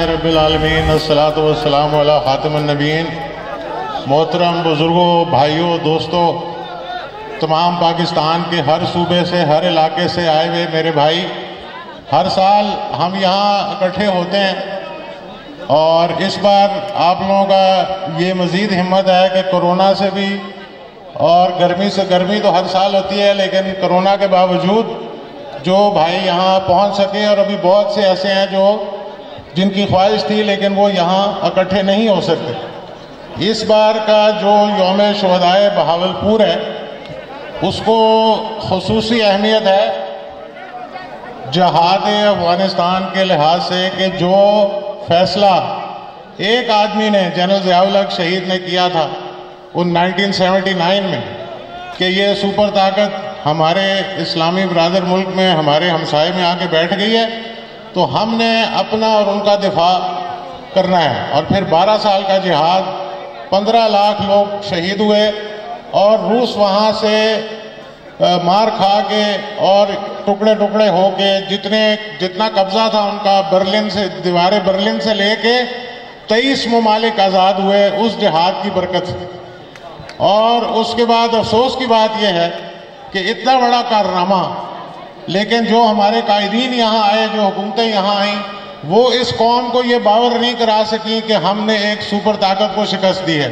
रबालमीन ख़ातमनबीन मोहतरम बुज़ुर्गों, भाइयों, दोस्तों, तमाम पाकिस्तान के हर सूबे से, हर इलाके से आए हुए मेरे भाई, हर साल हम यहाँ इकट्ठे होते हैं और इस बार आप लोगों का ये मज़ीद हिम्मत है कि कोरोना से भी और गर्मी से गर्मी तो हर साल होती है, लेकिन कोरोना के बावजूद जो भाई यहाँ पहुँच सके और अभी बहुत से ऐसे हैं जो जिनकी ख्वाहिश थी, लेकिन वो यहाँ इकट्ठे नहीं हो सकते। इस बार का जो योम शहदाय बहावलपुर है, उसको खसूस अहमियत है जहाद अफ़गानिस्तान के लिहाज से कि जो फैसला एक आदमी ने, जनरल जयाउल हक शहीद ने किया था, उन 1979 में, कि ये सुपर ताकत हमारे इस्लामी बरदर मुल्क में, हमारे हमसाए में आके बैठ गई है तो हमने अपना और उनका दिफा करना है। और फिर 12 साल का जिहाद 15 लाख लोग शहीद हुए और रूस वहाँ से मार खा के और टुकड़े टुकड़े हो के जितने, जितना कब्जा था उनका बर्लिन से, दीवारें बर्लिन से लेके तेईस ममालिक आज़ाद हुए, उस जिहाद की बरकत से। और उसके बाद अफसोस की बात यह है कि इतना बड़ा कारनामा लेकिन जो हमारे कायदीन यहाँ आए, जो हुकूमतें यहाँ आई, वो इस कौम को ये बावर नहीं करा सकी कि हमने एक सुपर ताकत को शिकस्त दी है।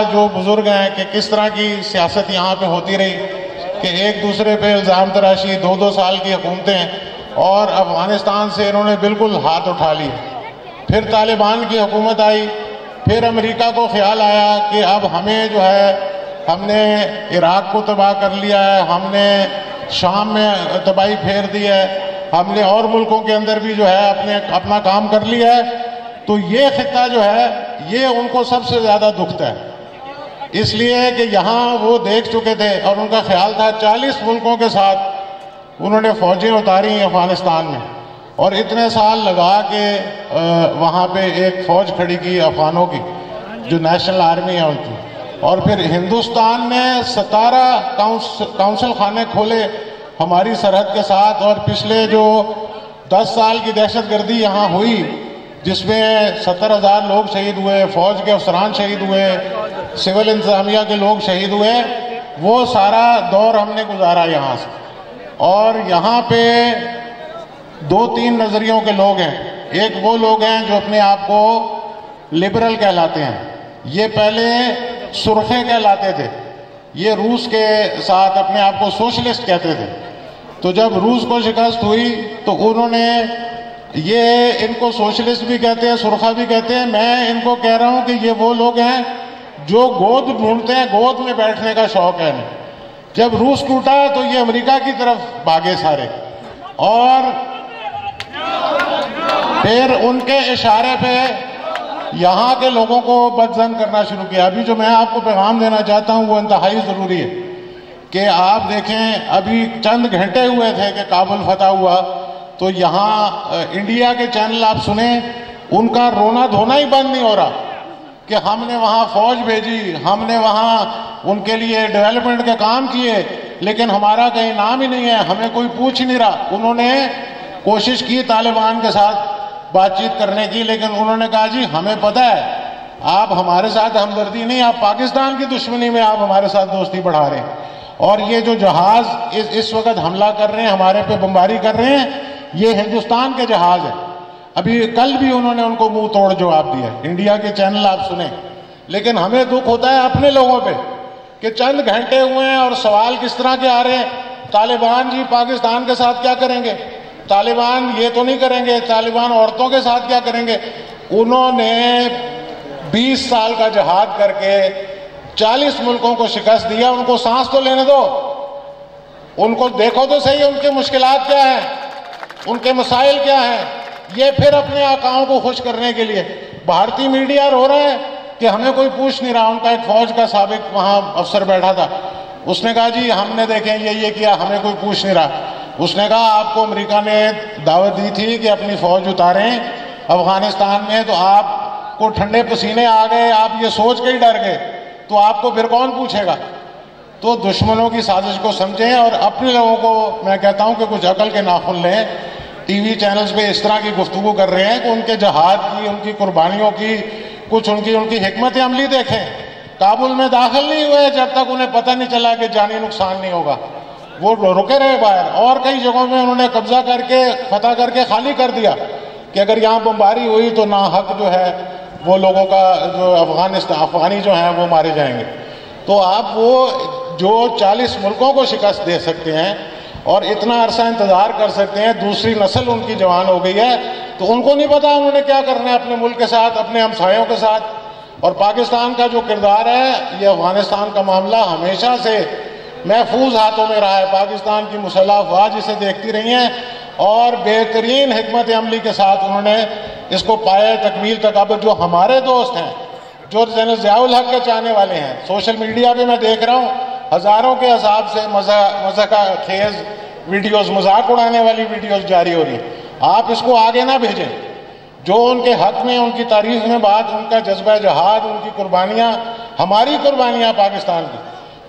जो बुज़ुर्ग हैं कि किस तरह की सियासत यहाँ पे होती रही कि एक दूसरे पे इल्ज़ाम तराशी दो दो साल की हुकूमतें, और अफ़गानिस्तान से इन्होंने बिल्कुल हाथ उठा ली फिर तालिबान की हुकूमत आई, फिर अमेरिका को ख्याल आया कि अब हमें जो है, हमने इराक़ को तबाह कर लिया है, हमने शाम में तबाही फेर दी है। हमने और मुल्कों के अंदर भी जो है अपने, अपना काम कर लिया है। तो ये खिता जो है, ये उनको सबसे ज़्यादा दुखता है। इसलिए कि यहाँ वो देख चुके थे और उनका ख्याल था चालीस मुल्कों के साथ उन्होंने फ़ौजें उतारी हैं अफ़गानिस्तान में। और इतने साल लगा के वहाँ पे एक फ़ौज खड़ी की अफ़गानों की, जो नेशनल आर्मी है उनकी। और फिर हिंदुस्तान ने 17 काउंसिल खाने खोले हमारी सरहद के साथ और पिछले जो 10 साल की दहशतगर्दी यहाँ हुई, जिसमें सत्तर हज़ार लोग शहीद हुए, फौज के अफसरान शहीद हुए, सिविल इंतजामिया के लोग शहीद हुए, वो सारा दौर हमने गुजारा यहाँ से। और यहाँ पे दो तीन नज़रियों के लोग हैं। एक वो लोग हैं जो अपने आप को लिबरल कहलाते हैं। ये पहले सुरखे कहलाते थे। ये रूस के साथ अपने आप को सोशलिस्ट कहते थे। तो जब रूस को शिकस्त हुई तो उन्होंने ये इनको सोशलिस्ट भी कहते हैं, सुरखा भी कहते हैं। मैं इनको कह रहा हूँ कि ये वो लोग हैं जो गोद ढूंढते हैं, गोद में बैठने का शौक है जब रूस टूटा तो ये अमेरिका की तरफ़ भागे सारे। और फिर उनके इशारे पे यहाँ के लोगों को बदजन करना शुरू किया। अभी जो मैं आपको पैगाम देना चाहता हूँ, वो इंतहाई ज़रूरी है कि आप देखें, अभी चंद घंटे हुए थे कि काबुल फतेह हुआ तो यहाँ इंडिया के चैनल आप सुने, उनका रोना धोना ही बंद नहीं हो रहा कि हमने वहाँ फौज भेजी, हमने वहाँ उनके लिए डेवलपमेंट के काम किए, लेकिन हमारा कहीं नाम ही नहीं है, हमें कोई पूछ नहीं रहा। उन्होंने कोशिश की तालिबान के साथ बातचीत करने की, लेकिन उन्होंने कहा, जी, हमें पता है, आप हमारे साथ हमदर्दी नहीं, आप पाकिस्तान की दुश्मनी में आप हमारे साथ दोस्ती बढ़ा रहे हैं। और ये जो जहाज़ इस इस वक्त हमला कर रहे हैं, हमारे पे बमबारी कर रहे हैं, ये हिंदुस्तान के जहाज़ है। अभी कल भी उन्होंने उनको मुँह तोड़ जवाब दिया, इंडिया के चैनल आप सुने। लेकिन हमें दुख होता है अपने लोगों पे, कि चंद घंटे हुए हैं और सवाल किस तरह के आ रहे हैं, तालिबान जी पाकिस्तान के साथ क्या करेंगे? तालिबान ये तो नहीं करेंगे, तालिबान औरतों के साथ क्या करेंगे? उन्होंने 20 साल का जहाद करके 40 मुल्कों को शिकस्त दिया, उनको सांस तो लेने दो। उनको देखो तो सही, उनकी मुश्किल क्या है? उनके मसाइल क्या है? ये फिर अपने आकाओं को खुश करने के लिए। भारतीय मीडिया रो रहा है कि हमें कोई पूछ नहीं रहा, उनका एक फौज का सबक वहाँ अफसर बैठा था। उसने कहा, जी, हमने देखें, ये ये किया, हमें कोई पूछ नहीं रहा। उसने कहा, आपको अमेरिका ने दावत दी थी कि अपनी फौज उतारें, अफ़गानिस्तान में तो आपको ठंडे पसीने आ गए, आप ये सोच के ही डर गए तो आपको फिर कौन पूछेगा? तो दुश्मनों की साजिश को समझें और अपने लोगों को, मैं कहता हूँ कि कुछ अकल के नाखुन लें, टीवी चैनल्स पे इस तरह की गुफ्तु कर रहे हैं कि उनके जहाज़ की, उनकी कुर्बानियों की, कुछ उनकी उनकी हमत अमली देखें, काबुल में दाखिल नहीं हुए, जब तक उन्हें पता नहीं चला कि जानी नुकसान नहीं होगा। वो रुके रहे बाहर। और कई जगहों में उन्होंने कब्जा करके, फतह करके खाली कर दिया कि अगर यहाँ बमबारी हुई तो ना हक जो है, वो लोगों का जो अफ़गानिस्तान अफगानी जो हैं, वो मारे जाएँगे। तो आप वो जो 40 मुल्कों को शिकस्त दे सकते हैं और इतना अरसा इंतज़ार कर सकते हैं, दूसरी नस्ल उनकी जवान हो गई है तो उनको नहीं पता उन्होंने क्या करना है अपने मुल्क के साथ, अपने हमसायों के साथ। और पाकिस्तान का जो किरदार है, ये अफ़गानिस्तान का मामला हमेशा से महफूज हाथों में रहा है। पाकिस्तान की मुसल्ह अफवाज इसे देखती रही हैं और बेहतरीन हमत अमली के साथ उन्होंने इसको पाया तकमील तक। अब जो हमारे दोस्त हैं, जो जनरल ज़ियाउल हक के चाहने वाले हैं, सोशल मीडिया पे मैं देख रहा हूँ, हज़ारों के हिसाब से मज़ा मज़ा का खेज, वीडियोज़, मज़ाक उड़ाने वाली वीडियोज़ जारी हो रही हैं। आप इसको आगे ना भेजें। जो उनके हक में, उनकी तारीफ़ में बात उनका जज्बा जहाद उनकी कुर्बानियाँ, हमारी कुर्बानियाँ पाकिस्तान की।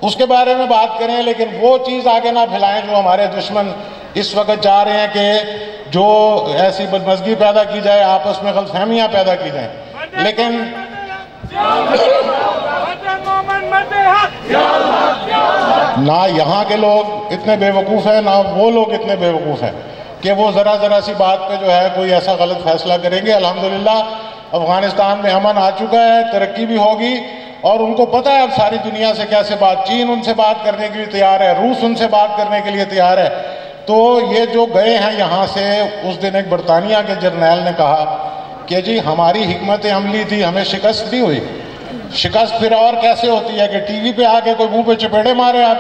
उसके बारे में बात करें लेकिन वो चीज़ आगे ना फैलाएँ जो हमारे दुश्मन इस वक्त चाह रहे हैं कि जो ऐसी बदमजगी पैदा की जाए आपस में गलतफहमियाँ पैदा की जाए। लेकिन ना यहाँ के लोग इतने बेवकूफ़ हैं ना वो लोग इतने बेवकूफ़ हैं कि वो ज़रा ज़रा सी बात पे जो है कोई ऐसा गलत फैसला करेंगे। अल्हम्दुलिल्लाह अफ़गानिस्तान में अमन आ चुका है तरक्की भी होगी। और उनको पता है अब सारी दुनिया से कैसे बात, चीन उनसे बात करने के लिए तैयार है, रूस उनसे बात करने के लिए तैयार है। तो ये जो गए हैं यहाँ से, उस दिन एक बरतानिया के जर्नैल ने कहा कि जी, हमारी हमत अमली थी, हमें शिकस्त नहीं हुई। शिकस्त फिर और कैसे होती है कि टीवी पे आके कोई मुँह पे चपेड़े मारे आप?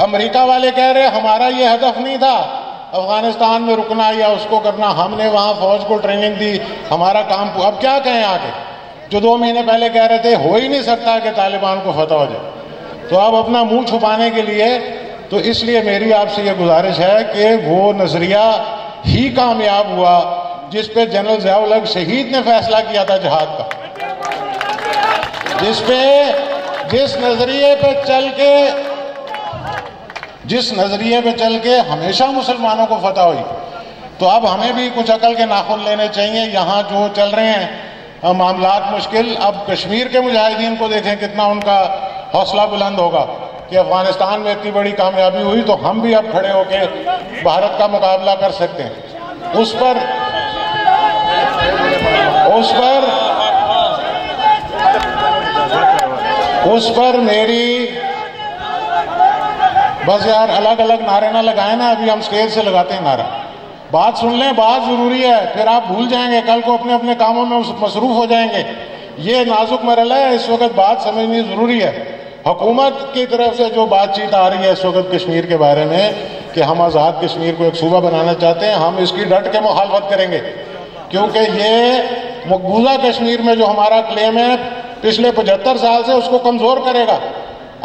अमेरिका वाले कह रहे, हमारा ये हदफ नहीं था। अफ़गानिस्तान में रुकना या उसको करना, हमने वहाँ फौज को ट्रेनिंग दी, हमारा काम अब क्या कहें आगे? जो दो महीने पहले कह रहे थे, हो ही नहीं सकता कि तालिबान को फतह हो जाए। तो अब अपना मुँह छुपाने के लिए तो इसलिए मेरी आपसे ये गुजारिश है कि वो नज़रिया ही कामयाब हुआ, जिस पे जनरल जयाउल शहीद ने फैसला किया था जहाद का। जिस पे, जिस नज़रिए पे चल के, जिस नज़रिए पे चल के हमेशा मुसलमानों को फतह हुई। तो अब हमें भी कुछ अकल के नाखुन लेने चाहिए, यहाँ जो चल रहे हैं मामला मुश्किल, अब कश्मीर के मुजाहिदीन को देखें कितना उनका हौसला बुलंद होगा कि अफ़गानिस्तान में इतनी बड़ी कामयाबी हुई तो हम भी अब खड़े होकर भारत का मुकाबला कर सकते हैं। उस पर उस पर उस पर मेरी, बस यार अलग अलग नारे ना लगाए ना, अभी हम स्टेज से लगाते हैं नारा। बात सुन लें, बात ज़रूरी है। फिर आप भूल जाएँगे, कल को अपने अपने कामों में मसरूफ हो जाएँगे। ये नाजुक मरला है, इस वक्त बात समझनी ज़रूरी है। हुकूमत की तरफ़ से जो बातचीत आ रही है इस वक्त कश्मीर के बारे में, कि हम आज़ाद कश्मीर को एक सूबा बनाना चाहते हैं, हम इसकी डट के मुखालफत करेंगे। क्योंकि ये मकबूजा कश्मीर में जो हमारा क्लेम है, पिछले पचहत्तर साल से उसको कमज़ोर करेगा।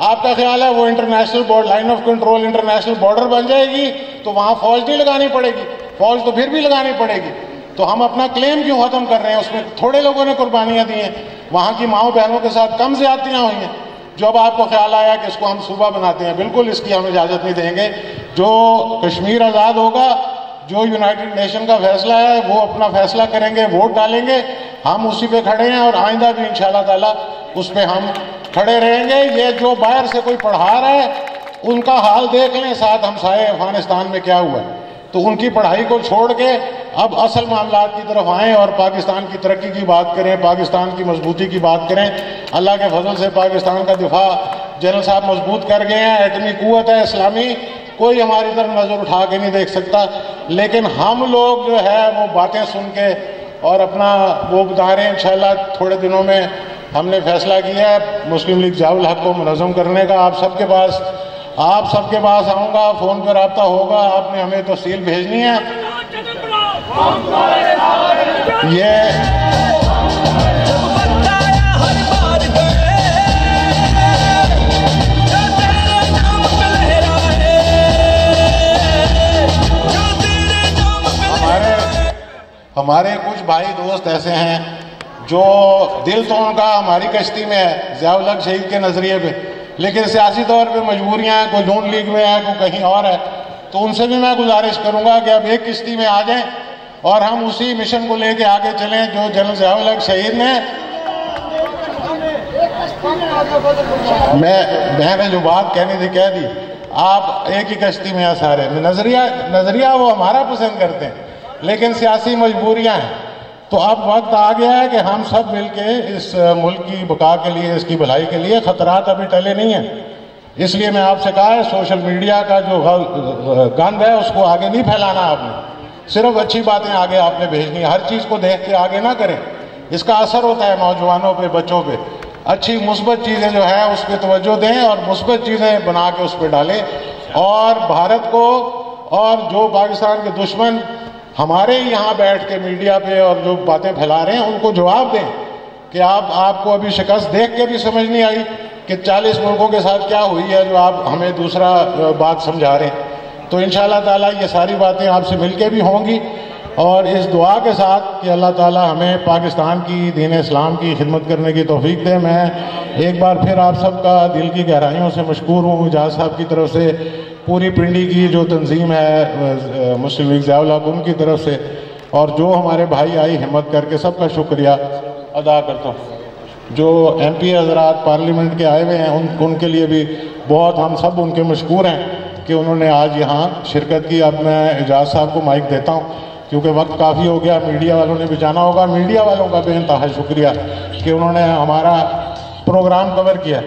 आपका ख्याल है वो international line of control international border बन जाएगी तो वहाँ फौज नहीं लगानी पड़ेगी। फौज तो फिर भी लगानी पड़ेगी। तो हम अपना क्लेम क्यों ख़त्म कर रहे हैं? उसमें थोड़े लोगों ने कुर्बानियाँ दी हैं। वहाँ की माओ बहनों के साथ कम ज्यादतियाँ हुई हैं। जब आपको ख्याल आया कि इसको हम सूबा बनाते हैं, बिल्कुल इसकी हम इजाज़त नहीं देंगे। जो कश्मीर आज़ाद होगा, जो यूनाइटेड नेशन का फैसला है, वो अपना फैसला करेंगे, वोट डालेंगे। हम उसी पे खड़े हैं और आइंदा भी इन ताला उस पर हम खड़े रहेंगे। ये जो बाहर से कोई पढ़ा रहा है, उनका हाल देख लें, साथ हम हमसाए अफ़गानिस्तान में क्या हुआ है। तो उनकी पढ़ाई को छोड़ के अब असल मामला की तरफ़ आएँ और पाकिस्तान की तरक्की की बात करें, पाकिस्तान की मजबूती की बात करें। अल्लाह के फजल से पाकिस्तान का दिफा जनरल साहब मज़बूत कर गए हैं, एटमी कुत है इस्लामी, कोई हमारी तरफ़ नज़र उठा के नहीं देख सकता। लेकिन हम लोग जो है, वो बातें सुन के और अपना वो बता रहे हैं इंशाल्लाह थोड़े दिनों में हमने फैसला किया है, मुस्लिम लीग जाउल हक को मुनज़म करने का। आप सबके पास आप सबके पास आऊँगा, फ़ोन पर रबता होगा, आपने हमें तफसील भेजनी है। ये हमारे हमारे कुछ भाई दोस्त ऐसे हैं, जो दिल तो उनका हमारी कश्ती में है, ज़ियाउल शहीद के नज़रिए पे। लेकिन सियासी तौर पे मजबूरियाँ हैं, कोई नून लीग में है, कोई कहीं और है तो उनसे भी मैं गुजारिश करूँगा कि अब एक किश्ती में आ जाएँ और हम उसी मिशन को लेके आगे चलें जो जनरल जयाउल शहीद ने। मैं मैंने जो बात कहनी थी, कह दी, आप एक ही कश्ती में सारे। नज़रिया नज़रिया वो हमारा पसंद करते हैं, लेकिन सियासी मजबूरियाँ हैं। तो अब वक्त आ गया है कि हम सब मिलके इस मुल्क की बका के लिए, इसकी भलाई के लिए खतरात अभी टले नहीं हैं। इसलिए मैं आपसे कहा है, सोशल मीडिया का जो गंद है, उसको आगे नहीं फैलाना आपने। सिर्फ़ अच्छी बातें आगे आपने भेजनी हर चीज़ को देख के आगे ना करें। इसका असर होता है नौजवानों पे, बच्चों पे। अच्छी, मुस्बत चीज़ें जो है, उस पर तवज्जो दें और मुस्बत चीज़ें बना के उस पर डालें। और भारत को, और जो पाकिस्तान के दुश्मन हमारे यहाँ बैठ के मीडिया पे और जो बातें फैला रहे हैं, उनको जवाब दें कि आप, आपको अभी शिकस्त देख के भी समझ नहीं आई कि 40 मुल्कों के साथ क्या हुई है जो आप हमें दूसरा बात समझा रहे हैं। तो इन ताला ये सारी बातें आपसे मिलके भी होंगी और इस दुआ के साथ कि अल्लाह ताला हमें पाकिस्तान की, दीन इस्लाम की खिदमत करने की तोफ़ी दे। मैं एक बार फिर आप सबका दिल की गहराइयों से मशहूर हूँ एजाज साहब की तरफ़ से। पूरी पिंडी की जो तंजीम है मुस्लिम लीग जयाउल उनकी तरफ़ से। और जो हमारे भाई आई हिम्मत करके, सबका शुक्रिया अदा करता हूँ। जो एम पी हजरात पार्लियामेंट के आए हुए हैं, उन, उनके लिए भी बहुत हम सब उनके मशहूर हैं कि उन्होंने आज यहाँ शिरकत की। अब मैं एजाज साहब को माइक देता हूँ, क्योंकि वक्त काफ़ी हो गया। मीडिया वालों ने भी जाना होगा। मीडिया वालों का बेनतहा शुक्रिया कि उन्होंने हमारा प्रोग्राम कवर किया।